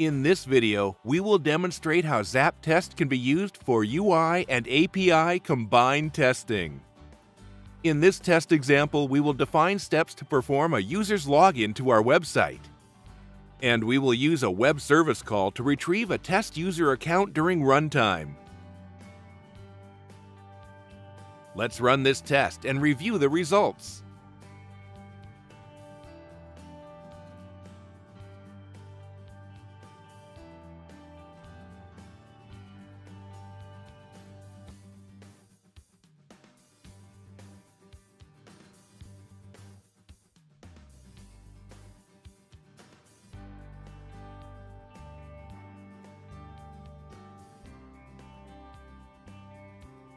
In this video, we will demonstrate how ZapTest can be used for UI and API combined testing. In this test example, we will define steps to perform a user's login to our website. And we will use a web service call to retrieve a test user account during runtime. Let's run this test and review the results.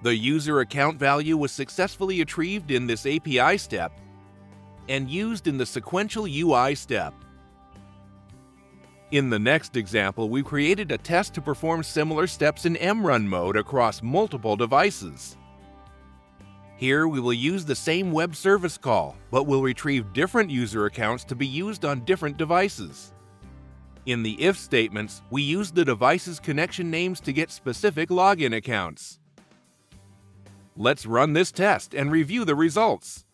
The user account value was successfully retrieved in this API step and used in the sequential UI step. In the next example, we created a test to perform similar steps in mrun mode across multiple devices. Here, we will use the same web service call, but will retrieve different user accounts to be used on different devices. In the if statements, we use the device's connection names to get specific login accounts. Let's run this test and review the results.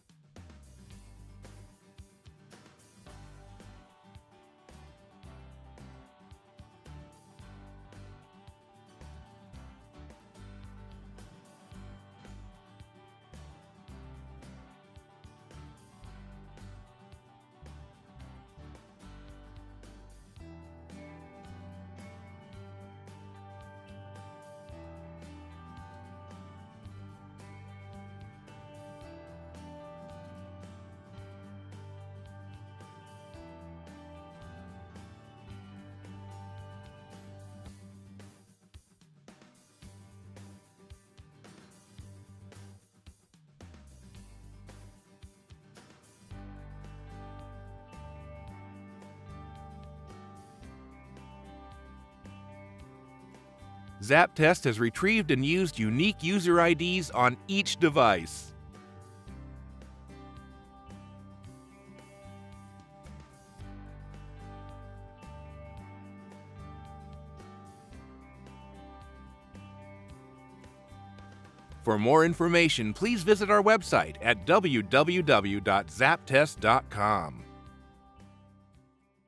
ZapTest has retrieved and used unique user IDs on each device. For more information, please visit our website at www.zaptest.com.